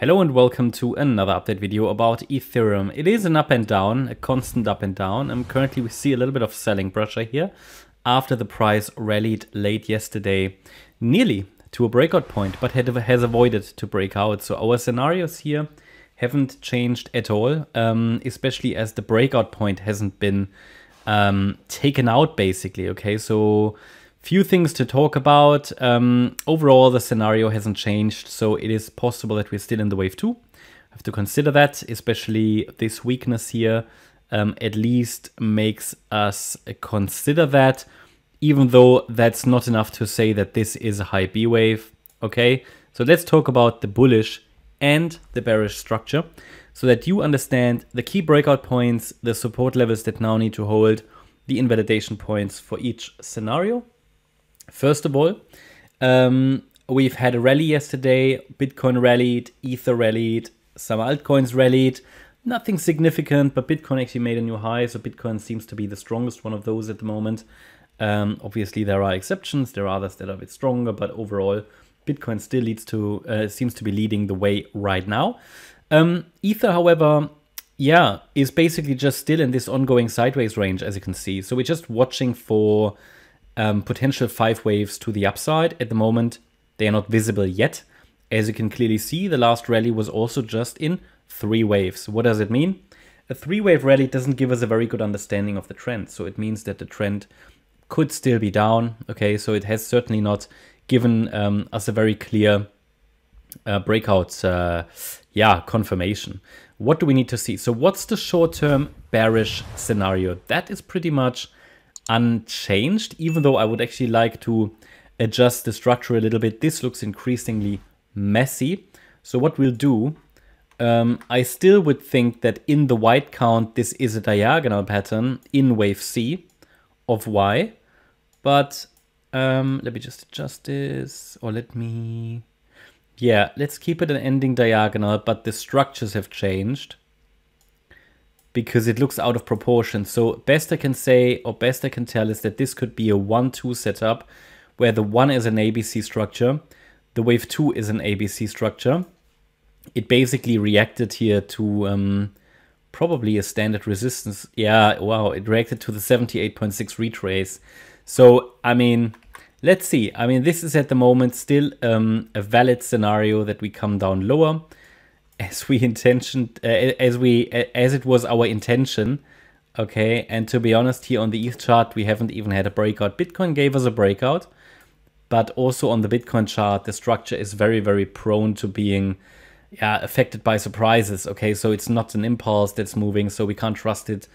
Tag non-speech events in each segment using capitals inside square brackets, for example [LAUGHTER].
Hello and welcome to another update video about Ethereum. It is an up and down, a constant up and down. And currently we see a little bit of selling pressure here after the price rallied late yesterday nearly to a breakout point, but had, has avoided to break out. So our scenarios here haven't changed at all, um, especially as the breakout point hasn't been um, taken out basically. Okay, so Few things to talk about. Um, overall, the scenario hasn't changed, so it is possible that we're still in the wave two. Have to consider that, especially this weakness here, um, at least makes us consider that, even though that's not enough to say that this is a high B wave. Okay, so let's talk about the bullish and the bearish structure so that you understand the key breakout points, the support levels that now need to hold, the invalidation points for each scenario. First of all, um, we've had a rally yesterday. Bitcoin rallied, Ether rallied, some altcoins rallied. Nothing significant, but Bitcoin actually made a new high. So Bitcoin seems to be the strongest one of those at the moment. Um, obviously, there are exceptions. There are others that are a bit stronger, but overall, Bitcoin still leads to uh, seems to be leading the way right now. Um, Ether, however, yeah, is basically just still in this ongoing sideways range, as you can see. So we're just watching for um, potential five waves to the upside. At the moment, they are not visible yet. As you can clearly see, the last rally was also just in three waves. What does it mean? A three-wave rally doesn't give us a very good understanding of the trend. So it means that the trend could still be down. Okay, so it has certainly not given um, us a very clear uh, breakout, uh, yeah, confirmation. What do we need to see? So what's the short-term bearish scenario? That is pretty much unchanged, even though I would actually like to adjust the structure a little bit. This looks increasingly messy. So what we'll do, um, I still would think that in the white count, this is a diagonal pattern in wave C of Y. But um, let me just adjust this, or let me... Yeah, let's keep it an ending diagonal, but the structures have changed because it looks out of proportion. So best I can say or best I can tell is that this could be a 1-2 setup where the 1 is an ABC structure, the wave 2 is an ABC structure. It basically reacted here to um, probably a standard resistance. Yeah, wow, it reacted to the 78.6 retrace. So, I mean, let's see. I mean, this is at the moment still um, a valid scenario that we come down lower as we intention uh, as we as it was our intention. Okay, and to be honest, here on the ETH chart, we haven't even had a breakout. Bitcoin gave us a breakout, but also on the Bitcoin chart, the structure is very, very prone to being yeah, affected by surprises. Okay, so it's not an impulse that's moving, so we can't trust it.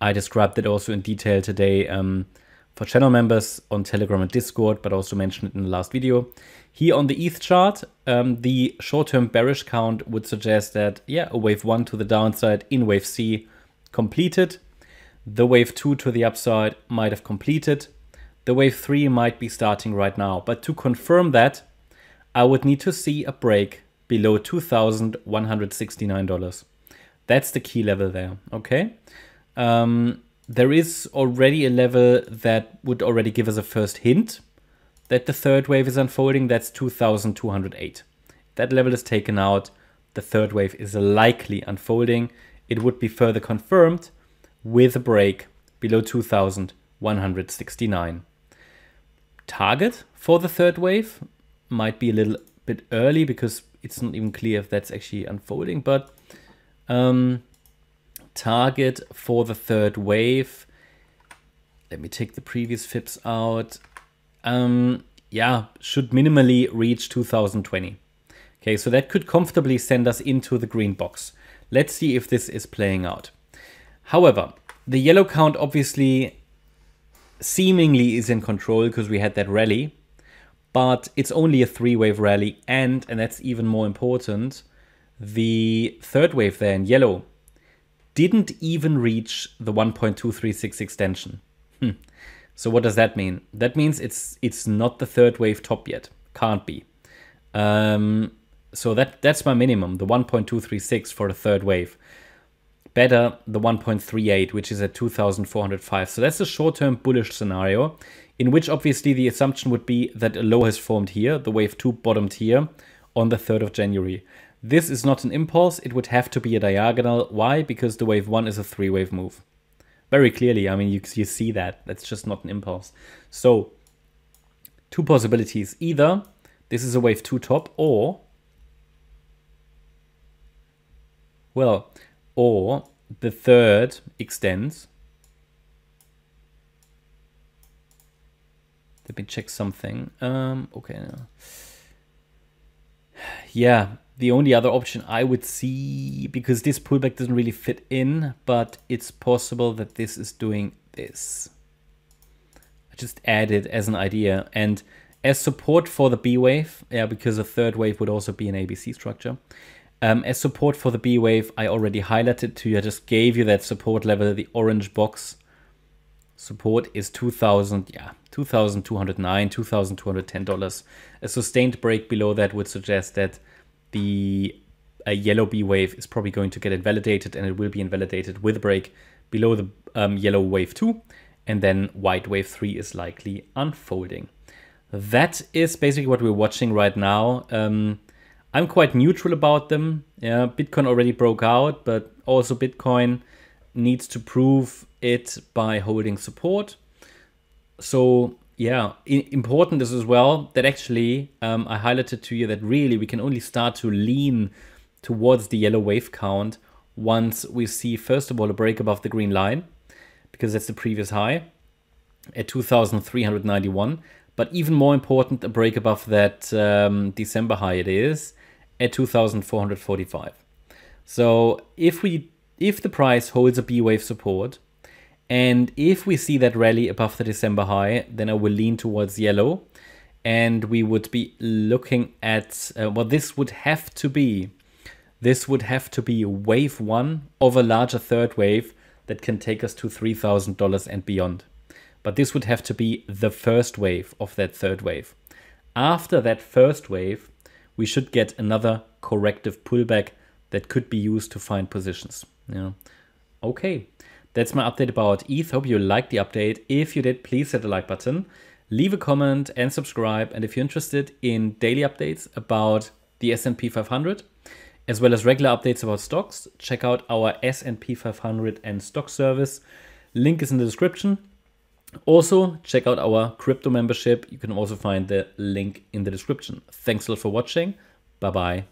I described it also in detail today. Um, for channel members on Telegram and Discord, but also mentioned it in the last video. Here on the ETH chart, um, the short-term bearish count would suggest that, yeah, a wave 1 to the downside in wave C completed. The wave 2 to the upside might have completed. The wave 3 might be starting right now. But to confirm that, I would need to see a break below $2,169. That's the key level there, okay? Um, there is already a level that would already give us a first hint that the third wave is unfolding. That's 2208. That level is taken out. The third wave is likely unfolding. It would be further confirmed with a break below 2169. Target for the third wave might be a little bit early because it's not even clear if that's actually unfolding, but um, target for the third wave. Let me take the previous FIBs out. Um, yeah, should minimally reach 2020. Okay, so that could comfortably send us into the green box. Let's see if this is playing out. However, the yellow count obviously seemingly is in control because we had that rally, but it's only a three wave rally and, and that's even more important, the third wave there in yellow didn't even reach the 1.236 extension. Hmm. So what does that mean? That means it's it's not the third wave top yet. Can't be. Um, so that that's my minimum, the 1.236 for the third wave. Better the 1.38, which is at 2,405. So that's a short-term bullish scenario, in which obviously the assumption would be that a low has formed here, the wave two bottomed here, on the 3rd of January. This is not an impulse, it would have to be a diagonal. Why? Because the wave 1 is a three wave move. Very clearly, I mean, you, you see that. That's just not an impulse. So, two possibilities. Either this is a wave 2 top or, well, or the third extends. Let me check something. Um, okay. [SIGHS] Yeah, the only other option I would see, because this pullback doesn't really fit in, but it's possible that this is doing this. I just added as an idea. And as support for the B wave, yeah, because a third wave would also be an ABC structure. Um, as support for the B wave, I already highlighted to you. I just gave you that support level, the orange box. Support is 2000, yeah, 2209, $2,210. A sustained break below that would suggest that the yellow B wave is probably going to get invalidated and it will be invalidated with a break below the um, yellow wave 2 and then white wave 3 is likely unfolding. That is basically what we're watching right now. Um, I'm quite neutral about them. Yeah, Bitcoin already broke out, but also Bitcoin needs to prove it by holding support. So yeah, important is as well that actually um, I highlighted to you that really we can only start to lean towards the yellow wave count once we see first of all a break above the green line because that's the previous high at 2391 but even more important a break above that um, December high it is at 2445 so if we if the price holds a B wave support and if we see that rally above the December high, then I will lean towards yellow. And we would be looking at, uh, well, this would have to be, this would have to be wave one of a larger third wave that can take us to $3,000 and beyond. But this would have to be the first wave of that third wave. After that first wave, we should get another corrective pullback that could be used to find positions. Yeah. Okay. That's my update about ETH. Hope you liked the update. If you did, please hit the like button, leave a comment and subscribe. And if you're interested in daily updates about the S&P 500, as well as regular updates about stocks, check out our S&P 500 and stock service. Link is in the description. Also, check out our crypto membership. You can also find the link in the description. Thanks a lot for watching. Bye-bye.